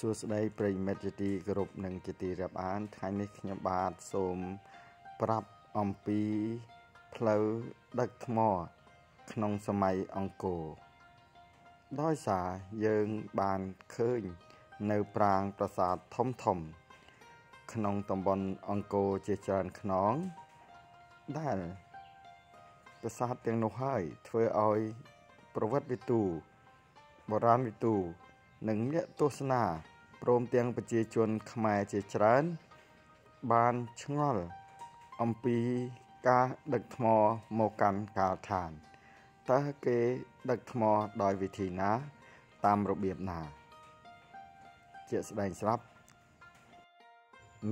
សួស្តីប្រិយមិត្តជាទីគោរពនិងជាទីរាប់អានថ្ងៃនេះខ្ញុំបាទសូមប្រាប់អំពីផ្លូវដឹកថ្ម ក្នុងសម័យអង្គរដោយសារយើងបានឃើញ នៅប្រាង្គប្រាសាទធំធំ ក្នុងតំបន់អង្គរជាច្រើនខ្នង ដែលប្រាសាទទាំងនោះហើយធ្វើឲ្យប្រវត្តិវិទូបុរាណវិទូ និងអ្នកទស្សនាព្រមទាំងប្រជាជនខ្មែរជាច្រើន បានឆ្ងល់អំពីការដឹកថ្មមកកាន់កាលឋានតើគេដឹកថ្មដោយវិធីណា តាមរបៀបណា ជាស្ដែងស្រាប់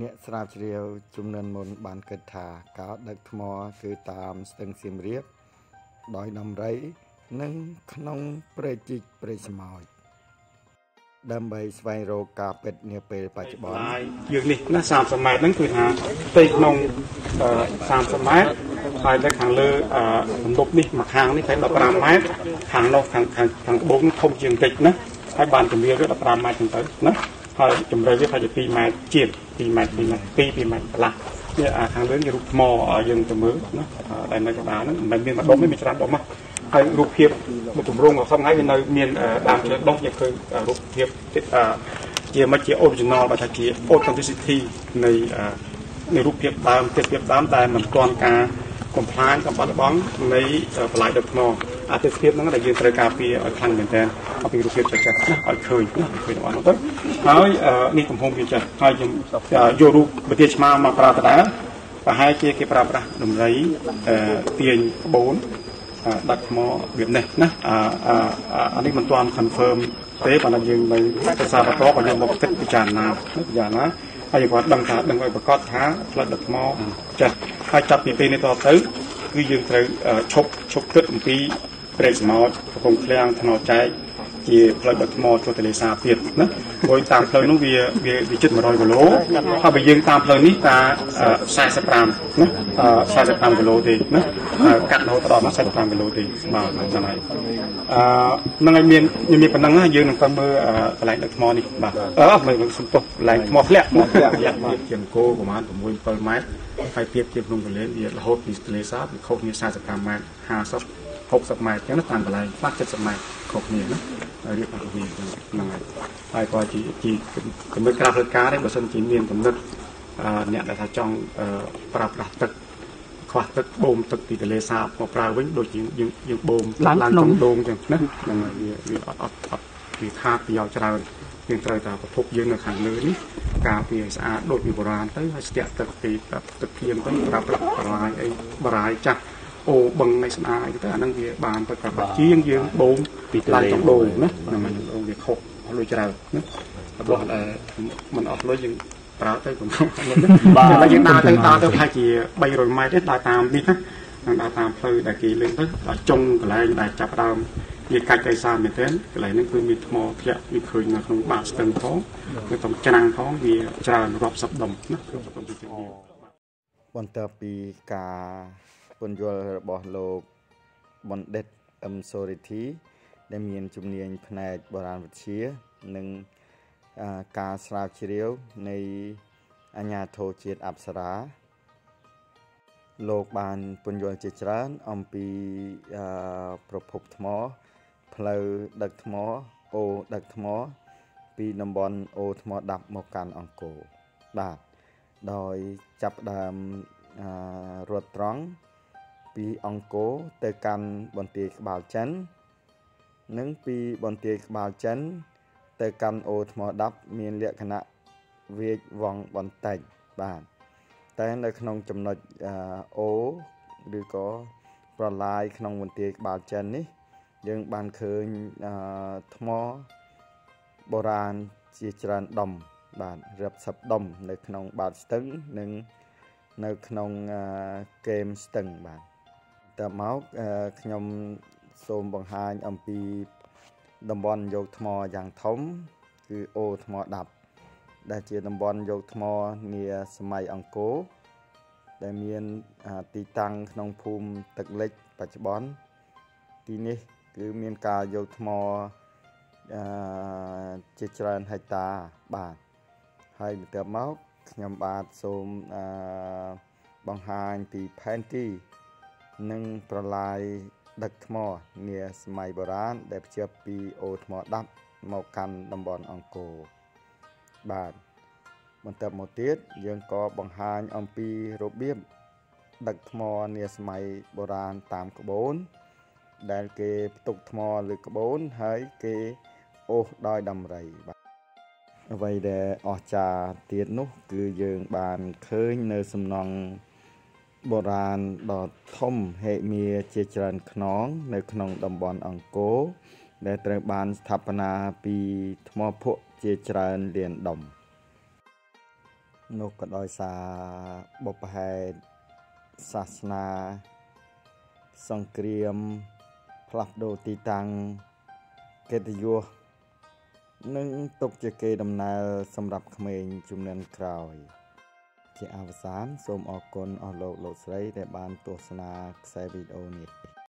អ្នកស្រាវជ្រាវជំនាន់មុនបានគិតថាការដឹកថ្មគឺតាមស្ទឹងសៀមរាបដោយដំរី និងក្នុងព្រែកជីកព្រែកស្មោច ដើម្បីស្វែងរកការពិតនាពេលបច្ចុប្បន្នយើងនេះណា30ម៉ែត្រហ្នឹងគឺថាផ្ទៃក្នុង30ម៉ែត្រហើយនៅខាងលើបន្ទប់នេះមួយខាងនេះតែ15ម៉ែត្រខាងនោះខាងខាងខាងត្បូងធំជាងតិចណាហើយបានជំរាបវា15ម៉ែត្រចឹងទៅណាហើយជម្រៅវាប្រហែលជា2ម៉ែត្រជាង2ម៉ែត្រ2ម៉ែត្រ2 2ម៉ែត្រកន្លះនេះខាងលើនេះរូបថ្មយើងទៅមើលណាដែលនៅកណ្ដាលហ្នឹងមិនមែនមានម្ដុំទេមានច្រើនដុំណា ហើយរូបភាពមួយទម្រង់របស់ថ្ងៃវានៅមានដើមជើងដុំយើងឃើញរូបភាពជាមិនជា original បើថាជា authenticity នៃនៃរូបភាពដើមទេសភាពដើមតែមិនទាន់ការកំផ្លាញកំបាត់បងនៃបន្លាយដឹកថ្មអាទិភាពហ្នឹងដែលយើងត្រូវការពារឲ្យខ្លាំងមែនទែនអំពីរូបភាពចាស់ចាស់ណាឲ្យឃើញណាឃើញរបស់នោះទៅហើយនេះទំហំវាចាស់ហើយខ្ញុំយករូបវិទ្យាឆ្មាមកប្រើដដែលប្រហែលជាគេប្រើប្រាស់តម្រៃទាញក្បូន ដាក់ថ្មរបៀបនេះណាអានេះមិនទាន់ confirm ទេប៉ុន្តែយើងនៅភាសាបន្តក៏យើងមកគិតពិចារណាពិចារណាហើយគាត់ដឹងថាដឹងឲ្យប្រកាសថាផ្លិតដឹកថ្មចាស់ហើយចាប់ពីពេលនេះតទៅគឺយើងត្រូវឈប់ឈប់គិតអំពីព្រែកសមុទ្រកំពង់ឃ្លាំងថ្នោតចែក ជាផ្លូវដឹកថ្មចូលទន្លេសាបទៀតណាព្រោះតាមផ្លូវនោះវាវាជិត100គីឡូហើយបើយើងតាមផ្លូវនេះតា45ណា45គីឡូទេណាកាត់រហូតដល់មក45គីឡូទេបាទហ្នឹងហើយអឺនឹងឲ្យមានមានប៉ុណ្ណឹងយើងនឹងទៅមើលកន្លែងដឹកថ្មនេះបាទអឺមើលសំទុះកន្លែងថ្មធ្លាក់ធ្លាក់ធ្លាក់ទៀតជាអង្គរប្រហែល6 7ម៉ែត្រហើយទៀតជាក្នុងទន្លេវារហូតពីទន្លេសាបវាខុសគ្នា45ម៉ែត្រ50 60ម៉ែត្រអញ្ចឹងណាតាមបន្លែខ្លះ70ម៉ែត្រខុសគ្នាណា រៀបរបស់គ្នាហ្នឹងហើយហើយក៏ជាជាគំនិតក្រាបលើការដែរបើសិនជាមានគំនិតអ្នកដែលថាចង់ប្រើប្រាស់ទឹកខ្វះទឹកបូមទឹកពីទន្លេសាបមកប្រើវិញដូចជាយើងយើងបូមឡើងក្នុងដងអញ្ចឹងណាហ្នឹងហើយវាវាអត់អត់អត់វាខាតប្រយោជន៍ច្រើនយើងត្រូវតែប្រភពយើងនៅខាងលើនេះការពារស្អាតដូចពីបុរាណទៅហើយស្ទាក់ទឹកពីទឹកភ្លៀងទៅប្រើប្រាស់បរាយអីបរាយចាស់ អូបឹងនៃស្នាយទៅអាហ្នឹងវាបានទៅប្របាជាងយើងបូមពីទន្លេបូមណាហ្នឹងអូវាខុសអស់លុយច្រើនណារបស់ដែលមិនអស់លុយយើងប្រើទៅកំពុងបាទតែយើងដើរទៅដើរទៅប្រហែលជា300ម៉ែត្រទេដើរតាមនេះណានឹងដើរតាមផ្លូវដែលគេលើកទៅដល់ចុងកន្លែងដែលចាប់ដើមវាកាច់ទៅសាមែនទែនកន្លែងហ្នឹងគឺមានថ្មធ្លាក់វាឃើញនៅក្នុងបាតស្ទឹងផងនៅក្នុងច្រាំងផងវាច្រើនរាប់សិបដុំណារាប់សិបដុំជាជាបន្ទាប់ពីការ ពន្យល់របស់លោកបណ្ឌិតអឹមសូរិទ្ធីដែលមានជំនាញផ្នែកបុរាណវិទ្យានិងការស្រាវជ្រាវនៃអញ្ញាធិជាតិអប្សរាលោកបានពន្យល់ជាច្រើនអំពីប្រភពថ្មផ្លូវដឹកថ្មអូដឹកថ្ម ពីតំបន់អូថ្មដាប់មកកាន់អង្គរបាទដោយចាប់ដើមរត់ត្រង់ ពីអង្គរទៅកាន់បន្ទាយក្បាលចិន និងពីបន្ទាយក្បាលចិន ទៅកាន់អូថ្ម10មានលក្ខណៈវាចវងបន្តិចបាទតែនៅក្នុងចំណុចអូឬក៏ប្រឡាយក្នុងមន្ទីរក្បាលចិននេះ យើងបានឃើញថ្មបុរាណជាច្រើនដុំបាទរាប់សិបដុំនៅក្នុងបាតស្ទឹងនិងនៅក្នុងគែមស្ទឹងបាទ តើមកខ្ញុំសូមបង្ហាញអំពីតំបន់យកថ្មយ៉ាងធំ គឺអូថ្មដាប់ដែលជាតំបន់យកថ្មនាសម័យអង្គរដែលមានទីតាំងក្នុងភូមិទឹកលិចបច្ចុប្បន្នទីនេះគឺមានការយកថ្មអឺជាច្រើនហិកតាបាទហើយបន្ទាប់មកខ្ញុំបាទសូមអឺបង្ហាញពីផែនទី និងប្រឡាយដឹកថ្មនាសម័យបុរាណដែលភ្ជាប់ពីអូថ្មដាប់មកកាន់តំបន់អង្គរបាទបន្ទាប់មកទៀតយើងក៏បង្ហាញអំពីរបៀបដឹកថ្មនាសម័យបុរាណតាមក្បូន ដែលគេផ្ទុកថ្មលើក្បូនហើយគេអូសដោយដំរីបាទអ្វីដែលអស្ចារ្យទៀតនោះ គឺយើងបានឃើញនៅសំណង់ បុរាណដ៏ធំហេមាជាច្រើនខ្នង នៅក្នុងតំបន់អង្គរដែលត្រូវបានស្ថាបនាពីថ្មភក់ជាច្រើនលានដុំនោះក៏ដោយសារបុព្វហេតុសាសនាសង្គ្រាម ផ្លាស់ប្ដូរទីតាំងកិត្តិយសនិងទុកជាគេដំណើរសម្រាប់ក្មេងជំនាន់ក្រោយ ជាអវសានសូមអរគុណអស់លោកលោកស្រីដែលបានទស្សនាខ្សែវីដេអូនេះ